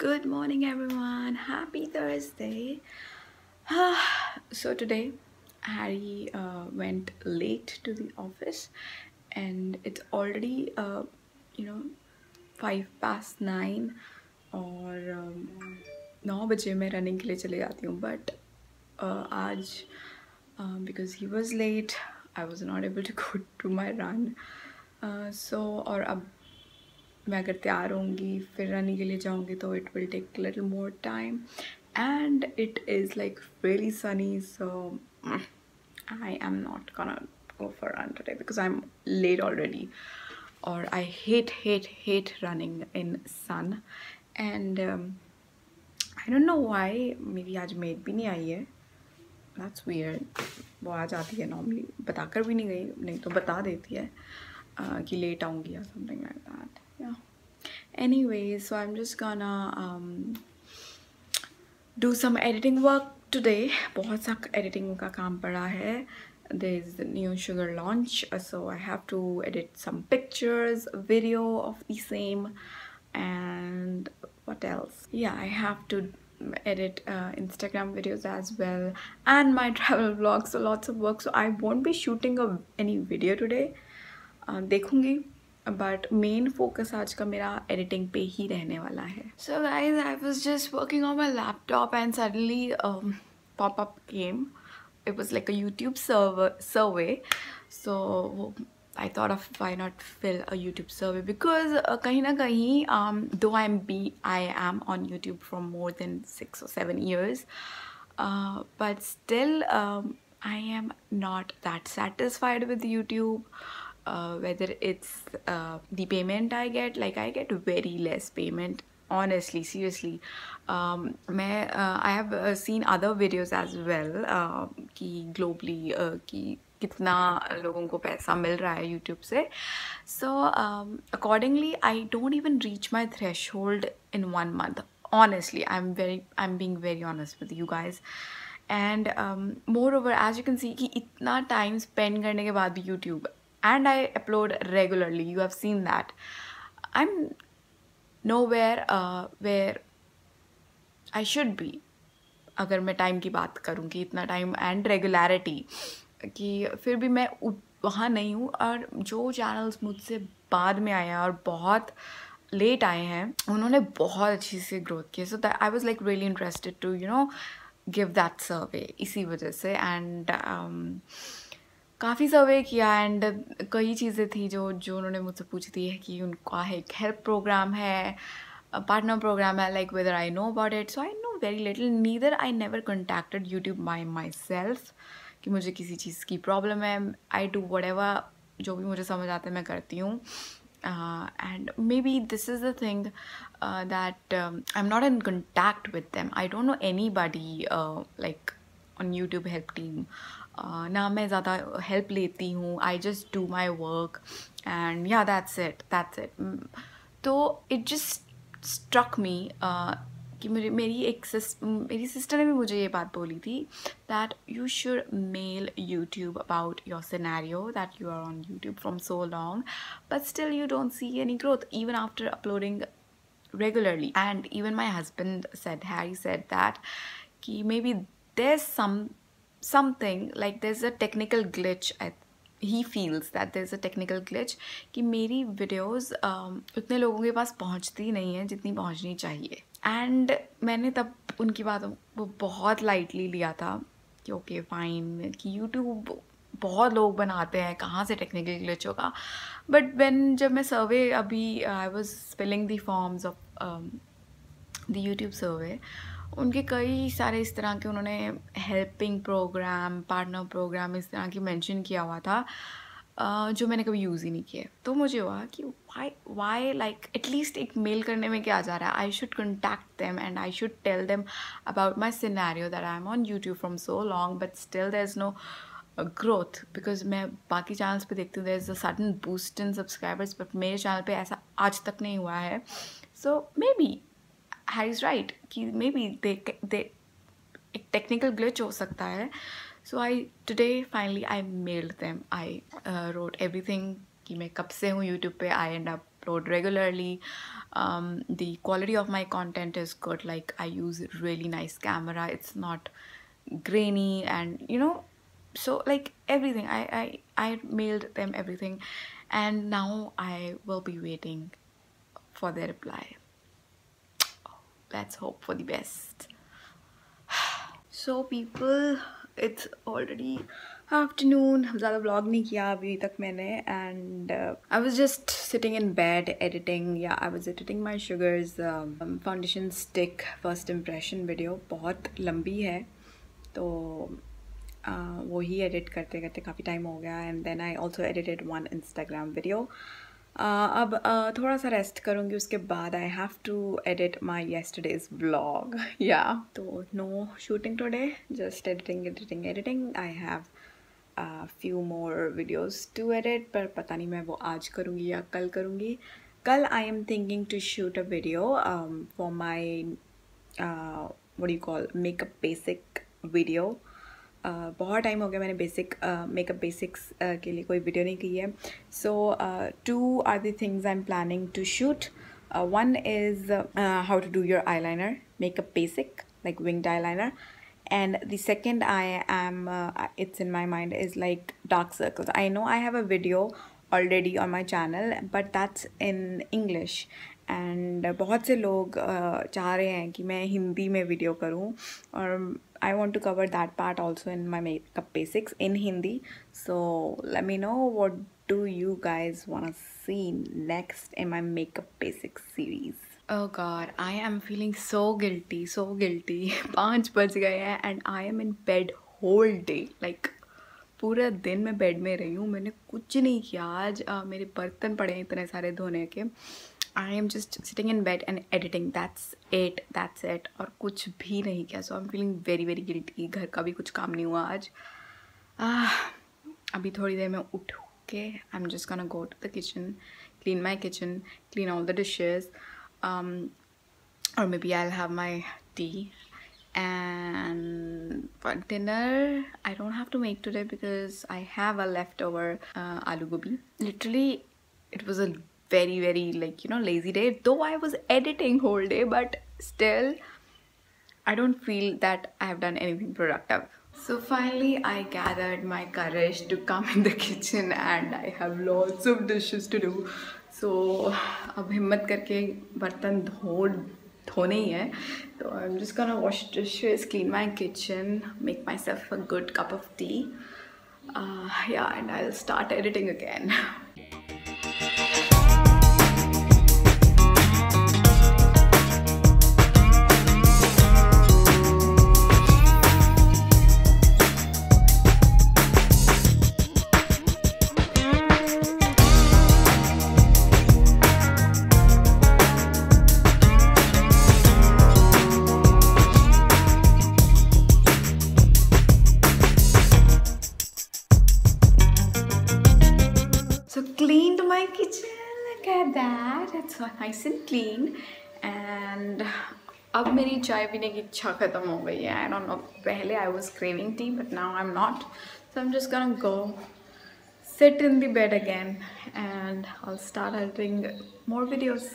Good morning, everyone. Happy Thursday. so, today Harry uh, went late to the office, and it's already, uh, you know, five past nine और um, नौ बजे मैं running के लिए चले जाती हूँ but आज because he was late I was not able to go to my run so और अब मैं अगर तैयार होंगी फिर रनिंग के लिए जाऊँगी तो it will take little more time and it is like really sunny so I am not go for a run today because I'm late already. or I hate hate hate running in sun. And um, I don't know why मेरी आज made भी नहीं आई है. That's weird. वो आ जाती है normally बताकर भी नहीं गई नहीं तो बता देती है uh, कि लेट आऊँगी या something like that या anyways so I'm just gonna um, do some editing work today बहुत सा editing का काम पड़ा है there is the new sugar launch uh, so I have to edit some pictures video of the same and what else yeah I have to edit uh, Instagram videos as well and my travel vlogs so lots of work so I won't be shooting a, any video today uh, देखूंगी but main focus आज का मेरा editing पे ही रहने वाला है so guys I was just working on my laptop and suddenly pop up game YouTube server survey. So I thought of why not fill a YouTube survey because uh, kahin na kahin, um, though I'm be I am on YouTube for more than six or seven years, uh, but still um, I am not that satisfied with YouTube. Uh, whether it's uh, the payment I get, like I get very less payment honestly seriously um, मैं I have seen other videos as well कि globally uh, कि कितना लोगों को पैसा मिल रहा है YouTube से so accordingly I don't even reach my threshold in one month honestly i'm very i'm being very honest with you guys and um, moreover as you can see कि इतना टाइम स्पेंड करने के बाद भी YouTube I upload regularly you have seen that I am nowhere uh, where I should be. अगर मैं time की बात करूँ कि इतना टाइम एंड रेगुलरिटी कि फिर भी मैं वहाँ नहीं हूँ और जो चैनल्स मुझसे बाद में आए हैं और बहुत लेट आए हैं उन्होंने बहुत अच्छी से ग्रोथ की so that I was like really interested to you know give that survey इसी वजह से एंड काफ़ी सर्वे किया एंड कई चीज़ें थी जो जो उन्होंने मुझसे पूछी थी कि उनका एक हेल्प प्रोग्राम है पार्टनर प्रोग्राम है like whether I know about it so I know very little neither I never contacted YouTube my myself कि मुझे किसी चीज़ की प्रॉब्लम है. आई डू वट जो भी मुझे समझ आता है मैं करती हूँ. And maybe this is the thing that I am not in contact with them I don't know anybody like on YouTube help team ना मैं ज़्यादा हेल्प लेती हूँ I just do my work and yeah that's it that's it तो it just struck me कि मेरी मेरी एक सिस मेरी सिस्टर ने भी मुझे ये बात बोली थी that you should mail YouTube about your scenario that you are on YouTube from so long but still you don't see any growth even after uploading regularly. And even my husband said, harry said that ki maybe there's some something like there's a technical glitch at he feels that there's a technical glitch कि मेरी videos um, उतने लोगों के पास पहुँचती नहीं है जितनी पहुंचनी चाहिए। एंड मैंने तब उनकी बातों वो बहुत लाइटली लिया था कि ओके फाइन कि यूट्यूब बहुत लोग बनाते हैं कहाँ से टेक्निकल ग्लिच होगा? बट वेन जब मैं सर्वे अभी I was filling the forms of the YouTube survey उनके कई सारे इस तरह के उन्होंने हेल्पिंग प्रोग्राम पार्टनर प्रोग्राम इस तरह की मेंशन किया हुआ था जो मैंने कभी यूज़ ही नहीं किए। तो मुझे हुआ कि why why like at least एक मेल करने में क्या जा रहा है? I should contact them and I should tell them about my scenario that I am on YouTube from so long but still there is no growth because मैं बाकी channels पे देखती हूँ there is a sudden boost in subscribers but मेरे channel पे ऐसा आज तक नहीं हुआ है। So maybe हैरीज राइट कि मे बी दे दे एक टेक्निकल ग्लिच हो सकता है so I today finally I mailed them I wrote everything कि मैं कब से हूँ यूट्यूब पे I and upload regularly um, the quality of my content is good like i use really nice camera it's not grainy and you know so like everything i i i mailed them everything and now i will be waiting for their reply oh, Let's hope for the best. So people it's already afternoon ज़्यादा vlog नहीं किया अभी तक मैंने and I was just sitting in bed editing yeah I was editing my sugar's foundation stick first impression video बहुत लंबी है। तो uh, वही एडिट करते करते काफ़ी टाइम हो गया and then I also edited one Instagram video अब uh, थोड़ा सा रेस्ट करूँगी उसके बाद I have to edit my yesterday's blog yeah तो no shooting today just editing editing editing I have few more videos to edit पर पता नहीं मैं वो आज करूँगी या कल करूँगी. कल I am thinking to shoot a video for my what call makeup basic video बहुत टाइम हो गया मैंने बेसिक मेकअप बेसिक्स के लिए कोई वीडियो नहीं की है। So two are the things I am planning to shoot one is how to do your eyeliner makeup basic like winged eyeliner and the second I am it's in my mind is like dark circles I know I have a video already on my channel but that's in English and बहुत से लोग चाह रहे हैं कि मैं हिंदी में video करूँ। और I want to cover that part also in my makeup basics in Hindi so let me know what do you guys want to see next in my makeup basics series. Oh god, I am feeling so guilty, so guilty. पाँच बज गए हैं and I am in bed whole day like पूरा दिन मैं bed में रही हूँ मैंने कुछ नहीं किया। आज मेरे बर्तन पड़े हैं इतने सारे धोने के। I am just sitting in bed and editing that's it that's it और कुछ भी नहीं किया. So I am feeling very very guilty घर का भी कुछ काम नहीं हुआ आज. Uh, अभी थोड़ी देर में उठ के I am just gonna go to the kitchen clean my kitchen clean all the dishes और maybe I have my tea. And for dinner I don't have to make today because I have a leftover uh, aloo gobi. Literally it was a very very like you know lazy day though I was editing whole day but still I don't feel that I have done anything productive so finally I gathered my courage to come in the kitchen and I have lots of dishes to do so so, अब हिम्मत करके बर्तन धो धोने ही है तो I am just gonna wash dishes clean my kitchen make myself a good cup of tea या and I will start editing and अब मेरी चाय पीने की इच्छा ख़त्म हो गई है। आई डोंट नो पहले I was craving tea but now I am not so I am just gonna go sit in the bed again and I start editing more videos.